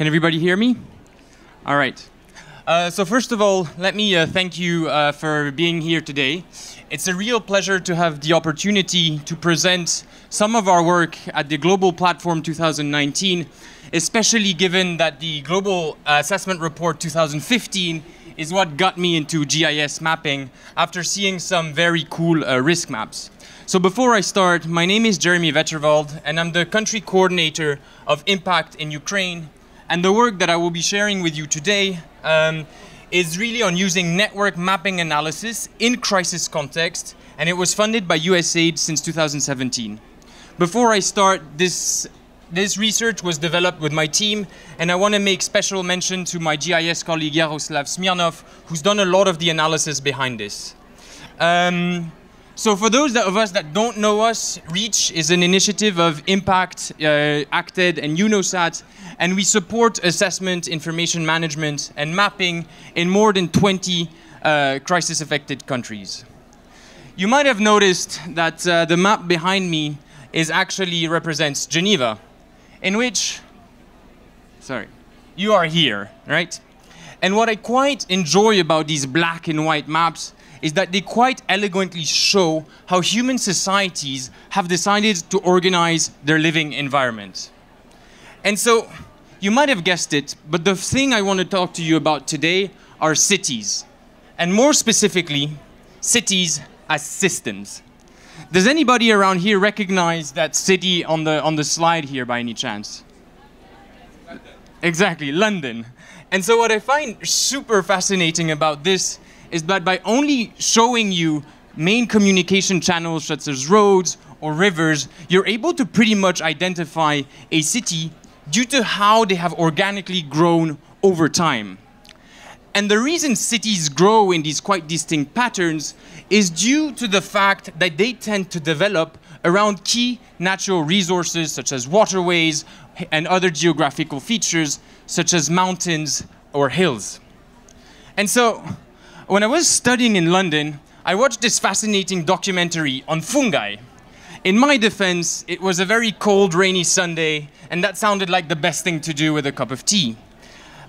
Can everybody hear me? All right. Uh, so first of all, let me uh, thank you uh, for being here today. It's a real pleasure to have the opportunity to present some of our work at the Global Platform 2019, especially given that the Global Assessment Report 2015 is what got me into GIS mapping after seeing some very cool uh, risk maps. So before I start, my name is Jeremy Wetterwald, and I'm the country coordinator of Impact in Ukraine. And the work that I will be sharing with you today um, is really on using network mapping analysis in crisis context, and it was funded by USAID since 2017. Before I start, this this research was developed with my team, and I want to make special mention to my GIS colleague Yaroslav Smirnov, who's done a lot of the analysis behind this. Um, so for those of us that don't know us, REACH is an initiative of Impact, uh, Acted, and UNOSAT, and we support assessment, information management, and mapping in more than 20 uh, crisis-affected countries. You might have noticed that uh, the map behind me is actually represents Geneva, in which, sorry, you are here, right? And what I quite enjoy about these black and white maps is that they quite elegantly show how human societies have decided to organize their living environment. And so, you might have guessed it, but the thing I want to talk to you about today are cities. And more specifically, cities as systems. Does anybody around here recognize that city on the, on the slide here by any chance? London. Exactly, London. And so what I find super fascinating about this is that by only showing you main communication channels such as roads or rivers, you're able to pretty much identify a city due to how they have organically grown over time. And the reason cities grow in these quite distinct patterns is due to the fact that they tend to develop around key natural resources such as waterways and other geographical features such as mountains or hills. And so when I was studying in London, I watched this fascinating documentary on fungi. In my defense, it was a very cold, rainy Sunday, and that sounded like the best thing to do with a cup of tea.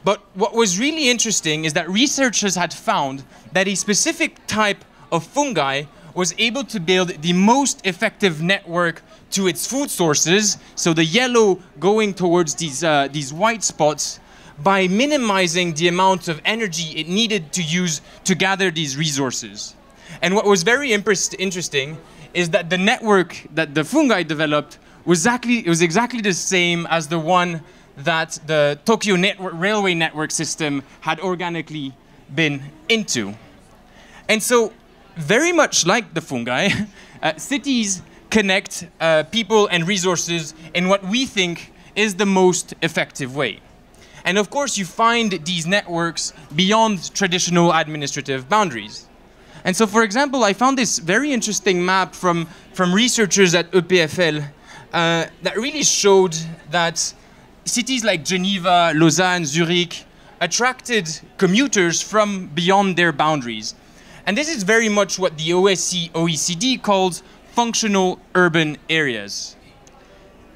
But what was really interesting is that researchers had found that a specific type of fungi was able to build the most effective network to its food sources, so the yellow going towards these, uh, these white spots, by minimizing the amount of energy it needed to use to gather these resources. And what was very interesting is that the network that the fungi developed was exactly, was exactly the same as the one that the Tokyo network, railway network system had organically been into. And so, very much like the fungi, uh, cities connect uh, people and resources in what we think is the most effective way. And of course, you find these networks beyond traditional administrative boundaries. And so, for example, I found this very interesting map from, from researchers at EPFL uh, that really showed that cities like Geneva, Lausanne, Zurich attracted commuters from beyond their boundaries. And this is very much what the OSCE OECD calls functional urban areas.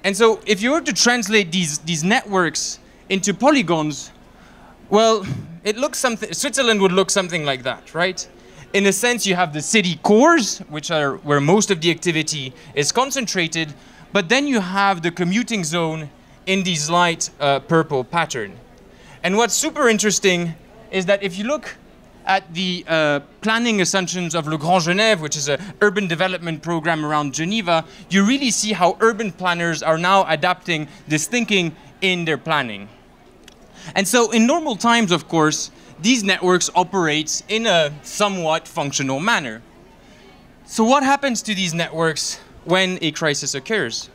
And so if you were to translate these, these networks into polygons, well, it looks something, Switzerland would look something like that, right? In a sense, you have the city cores, which are where most of the activity is concentrated, but then you have the commuting zone in this light uh, purple pattern. And what's super interesting is that if you look at the uh, planning assumptions of Le Grand Genève, which is an urban development program around Geneva, you really see how urban planners are now adapting this thinking in their planning. And so in normal times, of course, these networks operate in a somewhat functional manner. So what happens to these networks when a crisis occurs?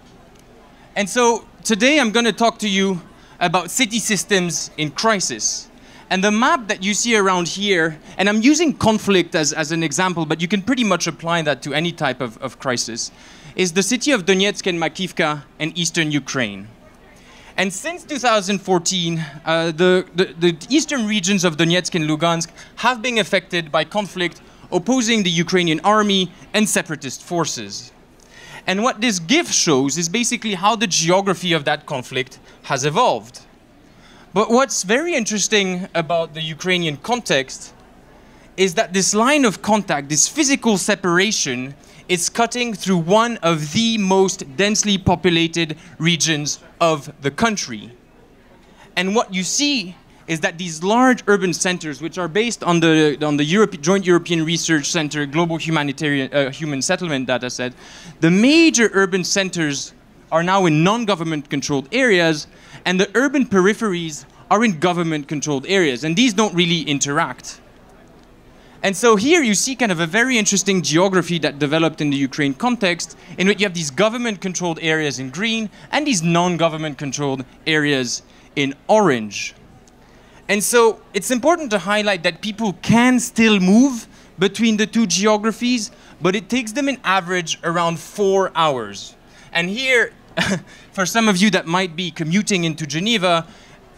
And so today I'm going to talk to you about city systems in crisis. And the map that you see around here, and I'm using conflict as, as an example, but you can pretty much apply that to any type of, of crisis, is the city of Donetsk and Makivka in eastern Ukraine. And since 2014, uh, the, the, the, eastern regions of Donetsk and Lugansk have been affected by conflict opposing the Ukrainian army and separatist forces. And what this GIF shows is basically how the geography of that conflict has evolved. But what's very interesting about the Ukrainian context is that this line of contact, this physical separation, is cutting through one of the most densely populated regions of the country. And what you see is that these large urban centers, which are based on the, on the Europe, Joint European Research Center Global Humanitarian uh, Human Settlement data set, the major urban centers are now in non-government controlled areas, and the urban peripheries are in government controlled areas, and these don't really interact. And so here you see kind of a very interesting geography that developed in the Ukraine context, in which you have these government controlled areas in green and these non government controlled areas in orange. And so it's important to highlight that people can still move between the two geographies, but it takes them in average around four hours. And here, for some of you that might be commuting into Geneva,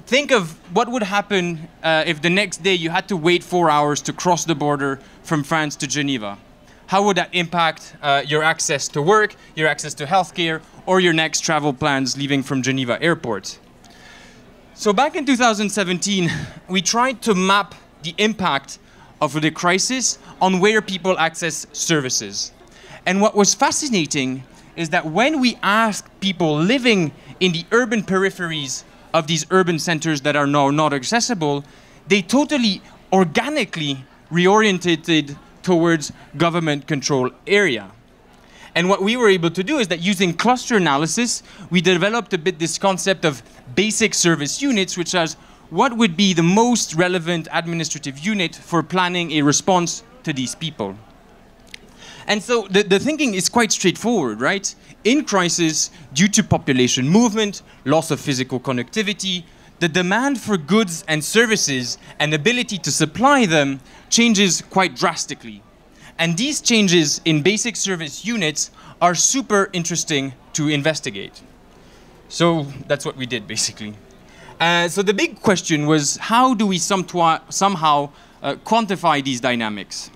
think of what would happen uh, if the next day you had to wait four hours to cross the border from France to Geneva. How would that impact uh, your access to work, your access to healthcare, or your next travel plans leaving from Geneva airport? So back in 2017, we tried to map the impact of the crisis on where people access services. And what was fascinating is that when we asked people living in the urban peripheries of these urban centers that are now not accessible, they totally organically reoriented towards government control area. And what we were able to do is that using cluster analysis, we developed a bit this concept of basic service units, which is what would be the most relevant administrative unit for planning a response to these people. And so the, the thinking is quite straightforward, right? In crisis, due to population movement, loss of physical connectivity, the demand for goods and services and ability to supply them changes quite drastically. And these changes in basic service units are super interesting to investigate. So that's what we did, basically. Uh, so the big question was how do we somehow uh, quantify these dynamics?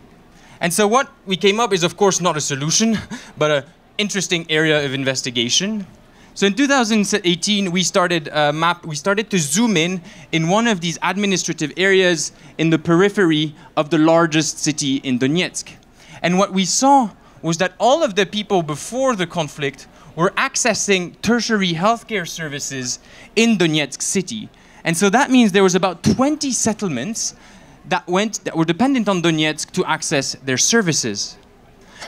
And so what we came up is, of course, not a solution, but an interesting area of investigation. So in 2018, we started map. We started to zoom in in one of these administrative areas in the periphery of the largest city in Donetsk. And what we saw was that all of the people before the conflict were accessing tertiary healthcare services in Donetsk city. And so that means there was about 20 settlements that went that were dependent on Donetsk to access their services.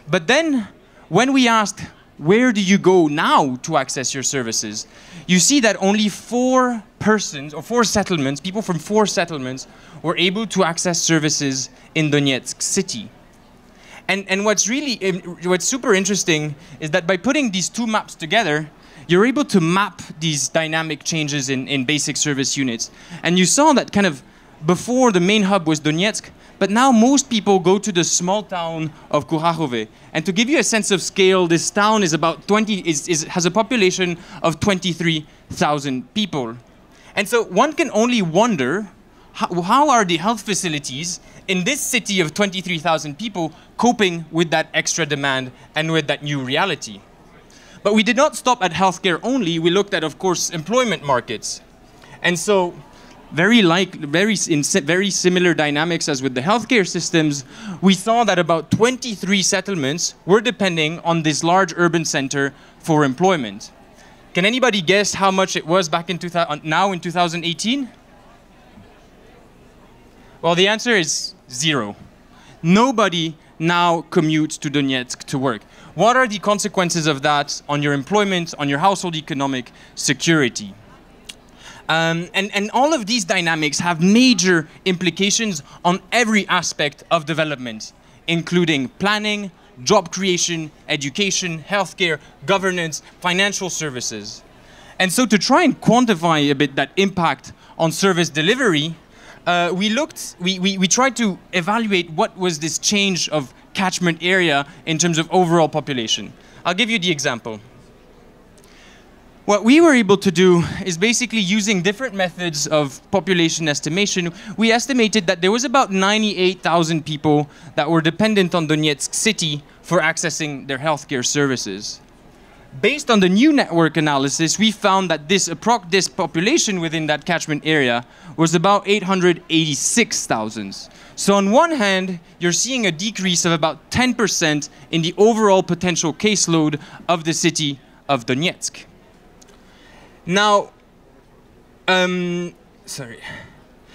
But then when we asked where do you go now to access your services? You see that only four persons or four settlements, people from four settlements, were able to access services in Donetsk city. And, and what's really, what's super interesting is that by putting these two maps together, you're able to map these dynamic changes in, in basic service units. And you saw that kind of before the main hub was Donetsk, but now most people go to the small town of Kurakhove. And to give you a sense of scale, this town is about 20, is, is, has a population of 23,000 people. And so one can only wonder how, how are the health facilities in this city of 23,000 people coping with that extra demand and with that new reality? But we did not stop at healthcare only. We looked at, of course, employment markets. And so very like very in very similar dynamics as with the healthcare systems, we saw that about 23 settlements were depending on this large urban center for employment. Can anybody guess how much it was back in 2000, now in 2018? Well, the answer is zero. Nobody now commutes to Donetsk to work. What are the consequences of that on your employment, on your household economic security? Um, and, and all of these dynamics have major implications on every aspect of development, including planning, job creation, education, healthcare, governance, financial services. And so to try and quantify a bit that impact on service delivery, uh, we looked, we, we, we tried to evaluate what was this change of catchment area in terms of overall population. I'll give you the example. What we were able to do is basically using different methods of population estimation, we estimated that there was about 98,000 people that were dependent on Donetsk city for accessing their healthcare services. Based on the new network analysis, we found that this, this population within that catchment area was about 886,000. So on one hand, you're seeing a decrease of about 10% in the overall potential caseload of the city of Donetsk. Now, um, sorry.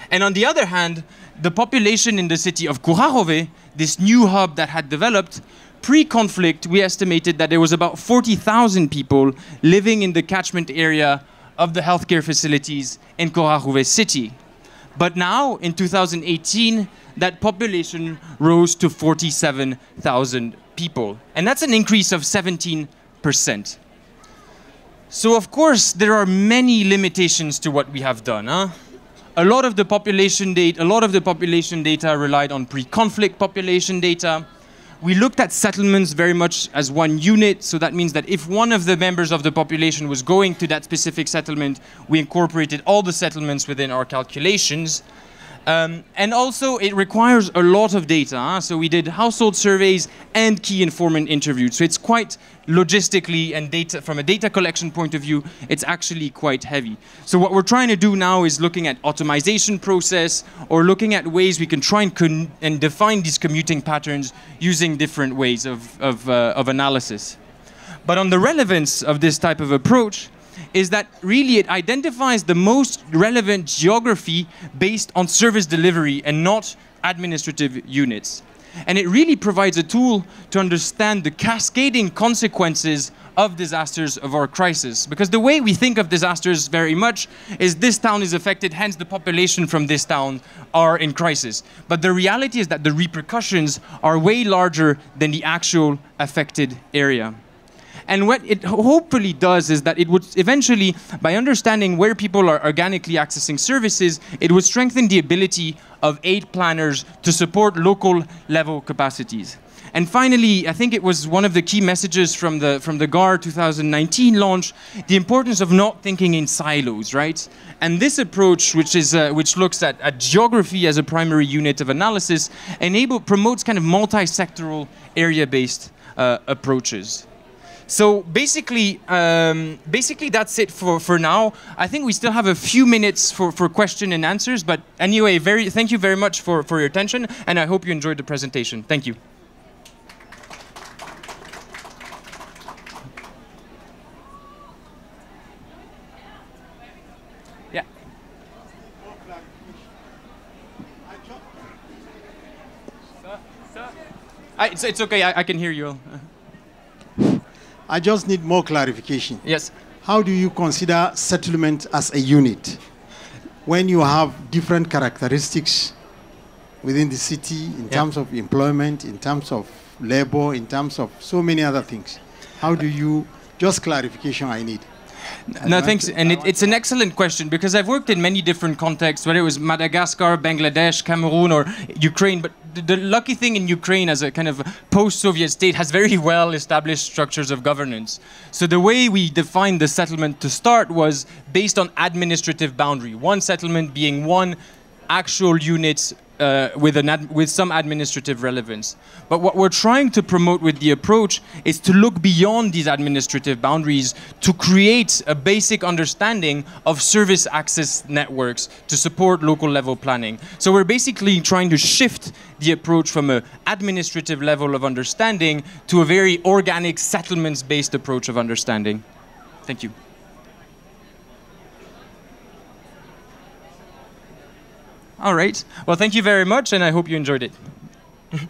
And on the other hand, the population in the city of Kurakhove, this new hub that had developed, pre-conflict, we estimated that there was about 40,000 people living in the catchment area of the healthcare facilities in Kurakhove city. But now, in 2018, that population rose to 47,000 people. And that's an increase of 17%. So, of course, there are many limitations to what we have done. Huh? A lot of the population a lot of the population data relied on pre-conflict population data we looked at settlements very much as one unit. So that means that if one of the members of the population was going to that specific settlement, we incorporated all the settlements within our calculations. Um, and also, it requires a lot of data. So we did household surveys and key informant interviews. So it's quite logistically and data from a data collection point of view, it's actually quite heavy. So what we're trying to do now is looking at automation process or looking at ways we can try and, and define these commuting patterns using different ways of, of, uh, of analysis. But on the relevance of this type of approach, is that really it identifies the most relevant geography based on service delivery and not administrative units. And it really provides a tool to understand the cascading consequences of disasters of our crisis. Because the way we think of disasters very much is this town is affected, hence the population from this town are in crisis. But the reality is that the repercussions are way larger than the actual affected area. And what it hopefully does is that it would eventually, by understanding where people are organically accessing services, it would strengthen the ability of aid planners to support local level capacities. And finally, I think it was one of the key messages from the from the GAR 2019 launch, the importance of not thinking in silos, right? And this approach, which is uh, which looks at, at geography as a primary unit of analysis, enable promotes kind of multi-sectoral area-based uh, approaches. So basically, um, basically that's it for, for now. I think we still have a few minutes for, for question and answers. But anyway, very thank you very much for, for your attention, and I hope you enjoyed the presentation. Thank you. I, it's, it's okay, I, I can hear you. I just need more clarification. Yes. How do you consider settlement as a unit when you have different characteristics within the city in yeah. terms of employment, in terms of labor, in terms of so many other things? How do you, just clarification I need. No, thanks. And it, it's an excellent question because I've worked in many different contexts, whether it was Madagascar, Bangladesh, Cameroon, or Ukraine. But the, lucky thing in Ukraine, as a kind of post-Soviet state, has very well-established structures of governance. So the way we defined the settlement to start was based on administrative boundary. One settlement being one actual unit uh, with, an with some administrative relevance. But what we're trying to promote with the approach is to look beyond these administrative boundaries to create a basic understanding of service access networks to support local level planning. So we're basically trying to shift the approach from an administrative level of understanding to a very organic settlements-based approach of understanding. Thank you. All right. Well, thank you very much, and I hope you enjoyed it.